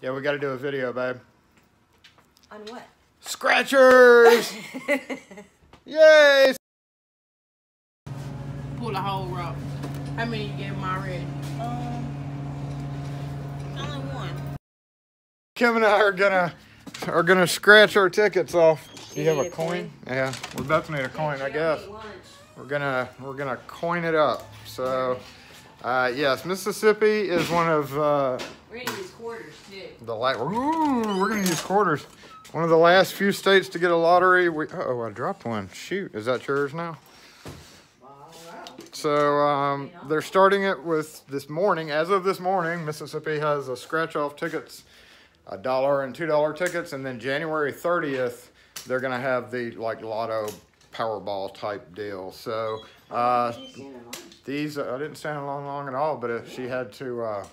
Yeah, we got to do a video, babe. On what? Scratchers! Yay! Pull a whole rock. How many you gave him already? Um, only one. Kim and I are gonna are gonna scratch our tickets off. Do you You have a a coin? coin? Yeah, we both need a coin, I guess. We're gonna we're gonna coin it up. So, uh, yes, Mississippi is one of uh, We're gonna use quarters too. the la- Ooh, we're gonna use quarters. One of the last few states to get a lottery. We oh, I dropped one. Shoot, is that yours now? So um, they're starting it with this morning. As of this morning, Mississippi has a scratch off tickets, a dollar and two dollar tickets, and then January 30th, they're gonna have the like lotto Powerball type deal. So uh, these I didn't stand in long long at all, but uh, she had to uh,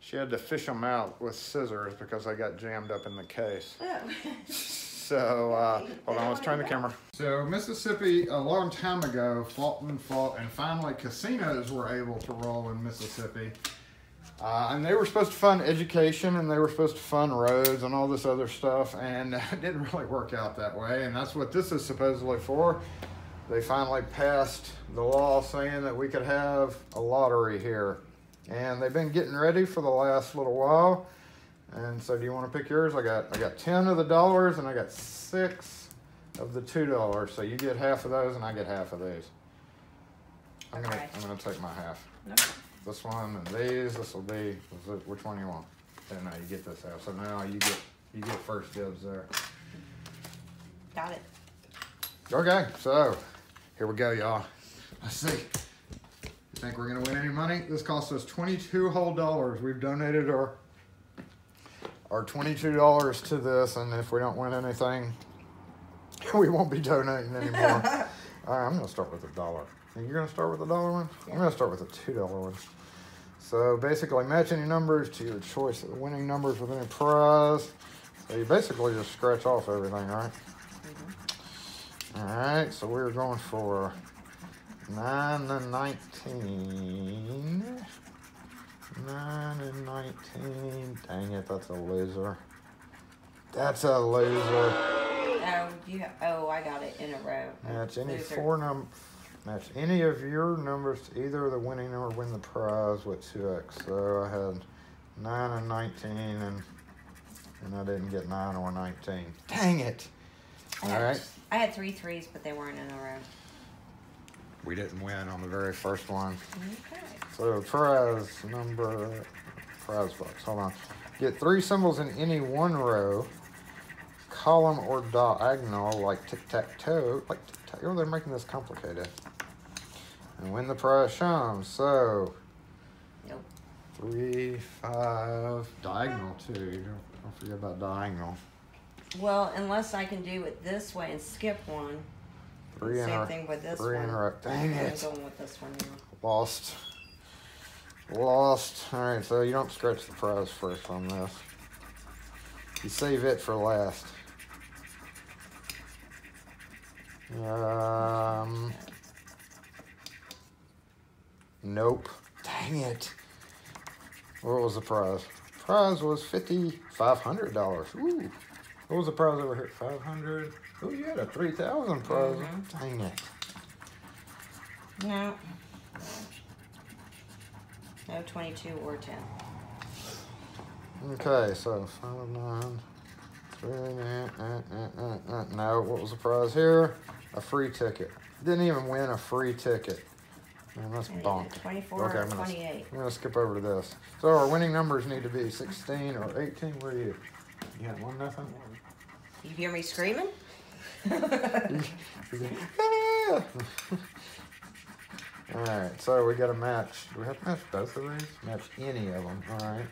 she had to fish them out with scissors because they got jammed up in the case. So, uh, hold on, let's turn the camera. So, Mississippi, a long time ago, fought and fought, and finally casinos were able to roll in Mississippi. Uh, and they were supposed to fund education and they were supposed to fund roads and all this other stuff, and it didn't really work out that way. And that's what this is supposedly for. They finally passed the law saying that we could have a lottery here. And they've been getting ready for the last little while. And so, do you want to pick yours? I got I got ten of the dollars, and I got six of the two dollars. So you get half of those, and I get half of these. I'm gonna I'm gonna take my half. Okay. This one and these. This will be. Which one do you want? Yeah, no, you get this half. So now you get you get first dibs there. Got it. Okay, so here we go, y'all. Let's see. You think we're gonna win any money? This cost us twenty-two whole dollars. We've donated our our twenty-two dollars to this, and if we don't win anything, we won't be donating anymore. All right, I'm gonna start with a dollar. You're gonna start with a dollar one? I'm gonna start with a two dollar one. So basically, match any numbers to your choice of winning numbers with any prize. So you basically just scratch off everything, right? Mm-hmm. All right, so we're going for nine and nineteen. Nine and nineteen. Dang it, that's a loser. That's a loser. Oh, you. Oh, I got it in a row. Match any Loser. four num. Match any of your numbers to either the winning number win the prize with two X. So I had nine and nineteen, and and I didn't get nine or nineteen. Dang it! All right. I had three threes, but they weren't in a row. We didn't win on the very first one. Okay. So prize number, prize box. Hold on. Get three symbols in any one row, column or diagonal, like tic tac toe. Like tic tac. Oh, they're making this complicated. And win the prize shown. So Nope. three, five, diagonal too. Don't, don't forget about diagonal. Well, unless I can do it this way and skip one. Three Same thing with this three one. Dang I'm it. going with this one now. Lost. Lost. All right, so you don't scratch the prize first on this. You save it for last. Um. Nope. Dang it. What was the prize? Prize was fifty five hundred dollars. Ooh. What was the prize over here? Five hundred. Oh, you had a three thousand prize. Mhm. Dang it. No. No 22 or 10. Okay, so five nine three nine, uh, uh. No, what was the prize here? A free ticket. Didn't even win a free ticket. Man, that's bonk. 24 Okay, or I'm gonna, 28. I'm gonna skip over to this. So our winning numbers need to be 16 or 18. Where are you? You had one nothing. You hear me screaming? All right, so we got a match. Do we have to match both of these? Match any of them. All right.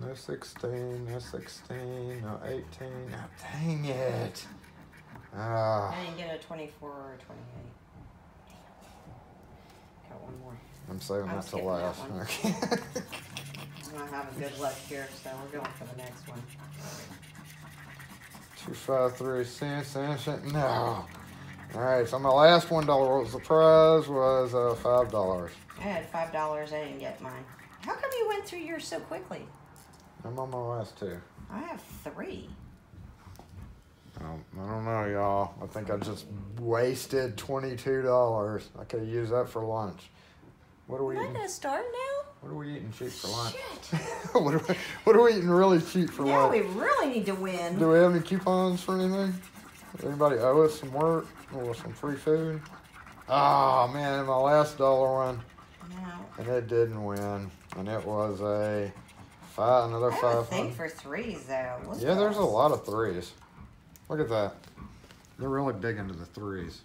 No 16, no 16, no 18. Oh, dang it. Ah, I didn't get a 24 or a 28. Got one more. I'm saving that to last. Okay. I'm not having good luck here, so we're going for the next one. Two, five, three, cents, cents. No. All right, so my last one dollar was the prize was uh, five dollars. I had $5. I didn't get mine. How come you went through yours so quickly? I'm on my last two. I have three. Um, I don't know, y'all. I think I just wasted twenty-two dollars. I could have used that for lunch. What are we Am I gonna start now? What are we eating cheap for lunch? Shit. what, are we, what are we eating really cheap for Now lunch? we really need to win. Do we have any coupons for anything? Anybody owe us some work or some free food? Oh man, my last dollar one, Now, and it didn't win, and it was a five, another I five thing hundred. for threes though. What's Yeah, there's a lot of threes. Look at that. They're really big into the threes.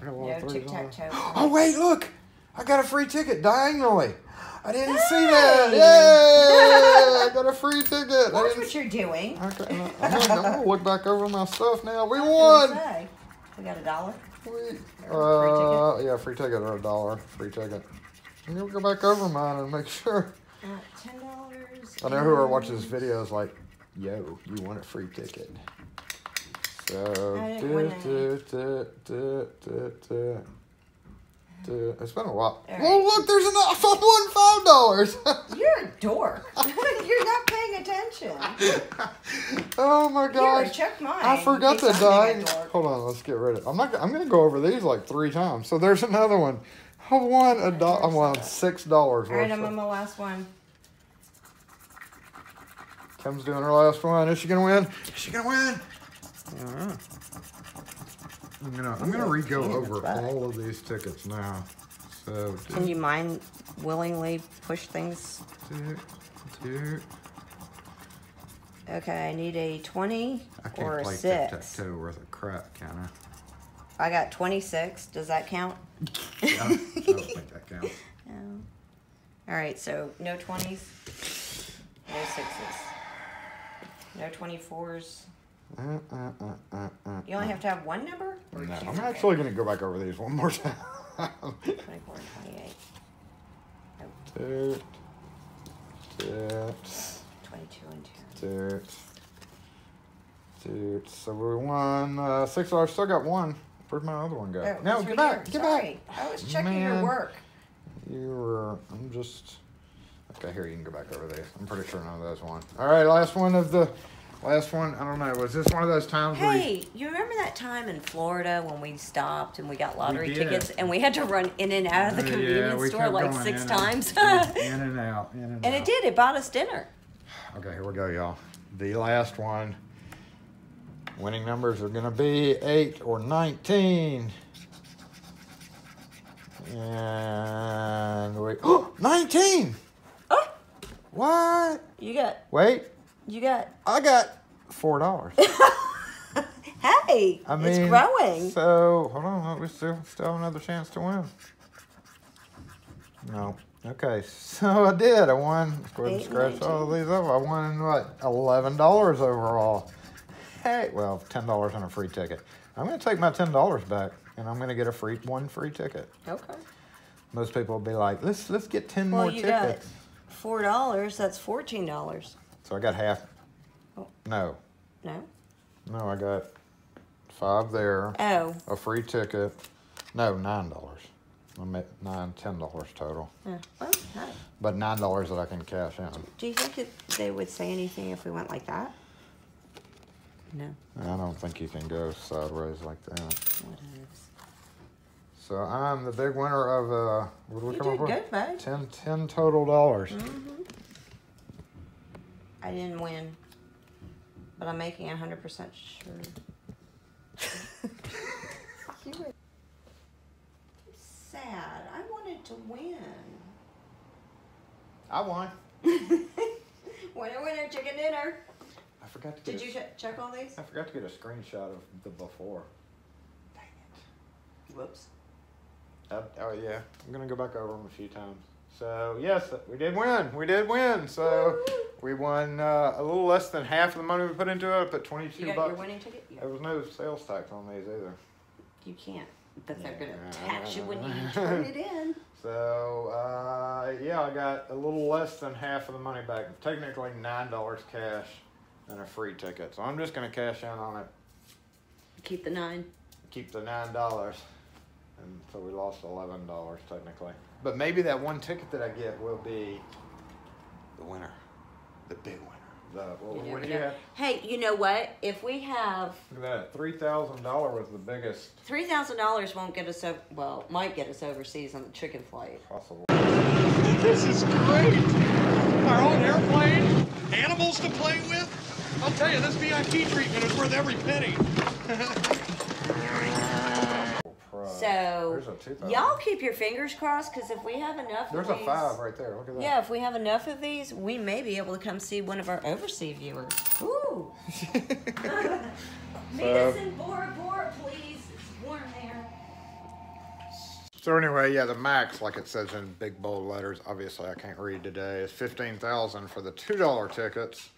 I got a lot No of threes on there. Oh wait, look! I got a free ticket diagonally. I didn't see that. Yay! I got a free ticket. I Watch what you're doing. Okay, I'm, I'm, gonna, I'm gonna look back over my stuff now. We I won. We got a dollar. We, uh, yeah, free ticket or a dollar, free ticket. I'm gonna go back over mine and make sure. Uh, Ten dollars. I know who are watching this video is like, yo, you want a free ticket. So, I been a while. Oh, look, there's an I won five dollars. You're a dork. you're not paying attention. oh my Here, check mine. I forgot the die. Hold on, let's get rid of. It. I'm not. I'm gonna go over these like three times. So there's another one. I won a dollar. I won six dollars All right. I'm on my last one. Kim's doing her last one. Is she gonna win? Is she gonna win? Uh, I'm gonna. I'm gonna re-go over back. all of these tickets now. So. Can you mind willingly push things? do, do. Okay, I need a 20 I can't or a play Tic tac toe worth of crap, can I I got 26. Does that count? Yeah, I don't think that counts. No. All right, so no 20s, no 6s, no 24s. Uh, uh, uh, uh, uh, You only have to have one number? No. I'm Okay. actually gonna go back over these one more time. 24 and 28. Toot, toot, 22 and 10. toot, toot. So we won uh, six dollars. Still got one. Where'd my other one go? Oh, no, get right back, here. get Sorry. back. I was checking your work. You were. I'm just. Okay, here you can go back over these. I'm pretty sure none of those won. All right, last one of the. Last one. I don't know. Was this one of those times where? You, Hey, you remember that time in Florida when we stopped and we got lottery did. tickets and we had to run in and out of the Uh, yeah, convenience store like six times? And, in and out. In and, and out. it did. It bought us dinner. Okay, here we go, y'all. The last one. Winning numbers are going to be 8 or 19. And we. Oh, 19! What? you got, Wait, you got. I got $4. Hey, I mean, it's growing. So, hold on, we still, still have another chance to win. No. Okay, so I did. I won. Let's go ahead and scratch all of these up. I won, what, $11 overall. Hey, well, $10 on a free ticket. I'm going to take my $10 back, and I'm going to get a free one free ticket. Okay. Most people will be like, let's let's get 10 Well, more you got tickets. Four dollars. That's fourteen dollars. So I got half. Oh. No, No. no, I got five there. Oh. a free ticket. No, nine dollars. I'm at nine, ten dollars total. Yeah. Well, hi. But nine dollars that I can cash in. Do you think that they would say anything if we went like that? No. I don't think you can go sideways like that. What ifs? So I'm the big winner of uh what did we You come up with? good. Ten, ten total dollars. Mm-hmm. I didn't win, but I'm making hundred percent sure. you were sad. I wanted to win. I won. winner, winner, chicken dinner. I forgot to get Did you che- check all these? I forgot to get a screenshot of the before. Dang it. Whoops. Uh, oh yeah, I'm gonna go back over them a few times. So yes, we did win. We did win. So we won uh, a little less than half of the money we put into it. I put You 22 got bucks. your winning ticket? Yeah. There was no sales tax on these either. You can't. But they're gonna tax you when you turn it in. So uh, yeah, I got a little less than half of the money back. Technically nine dollars cash and a free ticket. So I'm just gonna cash in on it. Keep the nine. Keep the nine dollars. And so we lost eleven dollars technically. But maybe that one ticket that I get will be the winner, the big winner. The what, You what do you have? Hey, you know what? If we have Look at that. Three thousand dollar was the biggest three thousand dollars, won't get us over. Well, might get us overseas on the chicken flight. possible. This is great. Our own airplane, animals to play with. I'll tell you, this VIP treatment is worth every penny. Pro. So There's a y'all keep your fingers crossed, because if we have enough, There's of a these, five right there. Look at that. Yeah, if we have enough of these, we may be able to come see one of our overseas viewers. Ooh. Meet So- us in Bora Bora, please. It's warm there. So anyway, yeah, the max, like it says in big bold letters, obviously I can't read today, is fifteen thousand for the two dollar tickets.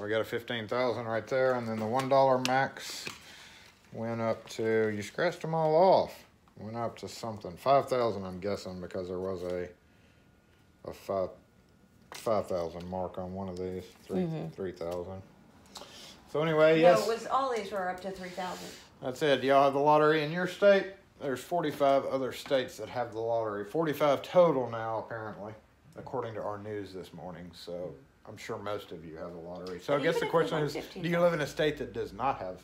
We got a fifteen thousand right there, and then the one dollar max went up to you scratched them all off. Went up to something five thousand, I'm guessing, because there was a a five five thousand mark on one of these, 3 mm-hmm. three thousand. So anyway, yes. No, it was all these were up to three thousand. That's it. Do y'all have the lottery in your state? There's 45 other states that have the lottery. 45 total now, apparently, according to our news this morning. So I'm sure most of you have the lottery. So I guess the question is, do you live in a state that does not have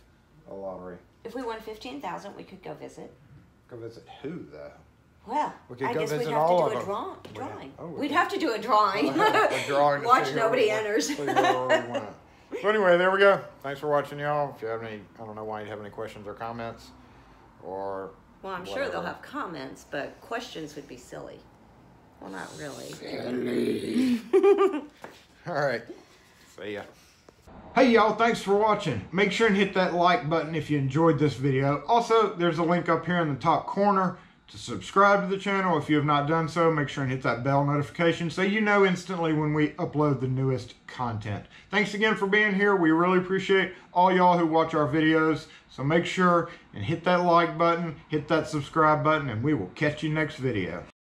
a lottery? If we won fifteen thousand, we could go visit. Go visit who though? Well, We could I go guess we'd have to do a them. draw, drawing. have- oh, we We'd have to do a drawing. a drawing Watch nobody enters. see who already won. So anyway, there we go. Thanks for watching, y'all. If you have any, I don't know why you have any questions or comments, or well, I'm sure they'll have comments, but questions would be silly. Well, not really. All right. See ya. Hey y'all, thanks for watching. Make sure and hit that like button if you enjoyed this video. Also, there's a link up here in the top corner to subscribe to the channel. If you have not done so, make sure and hit that bell notification so you know instantly when we upload the newest content. Thanks again for being here. We really appreciate all y'all who watch our videos. So make sure and hit that like button, hit that subscribe button, and we will catch you next video.